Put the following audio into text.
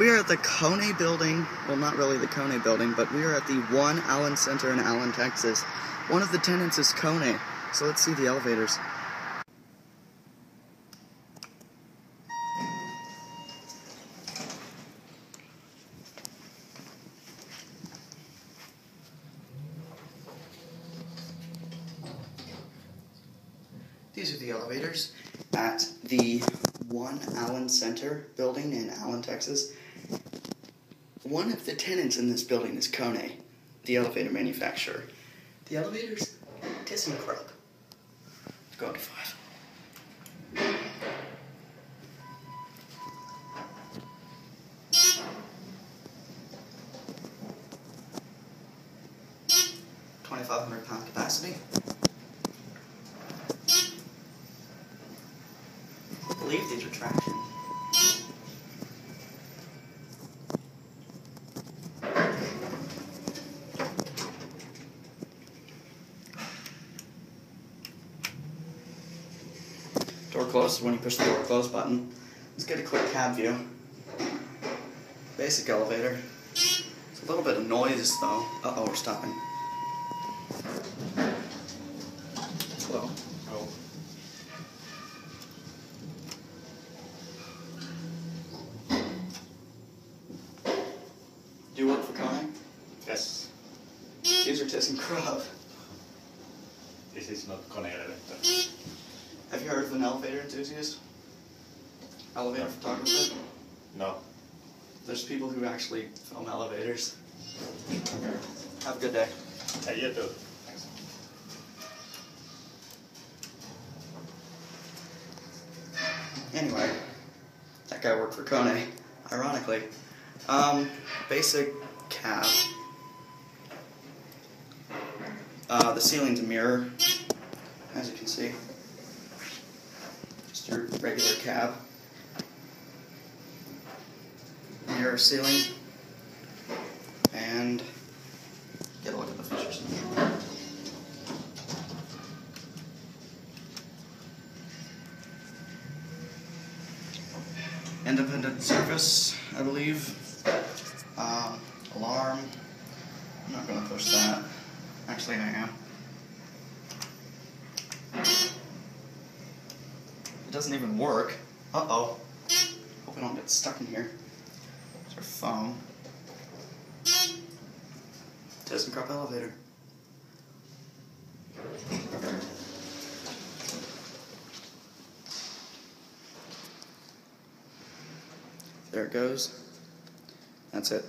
We are at the Kone building. Well, not really the Kone building, but we are at the One Allen Center in Allen, Texas. One of the tenants is Kone. So let's see the elevators. These are the elevators at the One Allen Center building in Allen, Texas. One of the tenants in this building is Kone, the elevator manufacturer. The elevators, ThyssenKrupp. Go to five. Twenty-five hundred pound capacity. I believe these are traction. Door closes when you push the door close button. Let's get a quick cab view. Basic elevator. It's a little bit of noise though. Uh oh, we're stopping. Hello. Oh, Do you work for Kone? yes. These are ThyssenKrupp. This is not Kone elevator. Have you heard of an elevator enthusiast? Elevator photographer? No. There's people who actually film elevators. Have a good day. Hey, you too. Thanks. Anyway, that guy worked for Kone, ironically. Um, basic cab. Uh, the ceiling's a mirror, as you can see. Your regular cab. Mirror ceiling. And get a look at the features. independent service, I believe. Um, alarm. I'm not going to push that. Actually, I am. It doesn't even work. Uh oh. Hope I don't get stuck in here. It's our phone. ThyssenKrupp elevator. There it goes. That's it.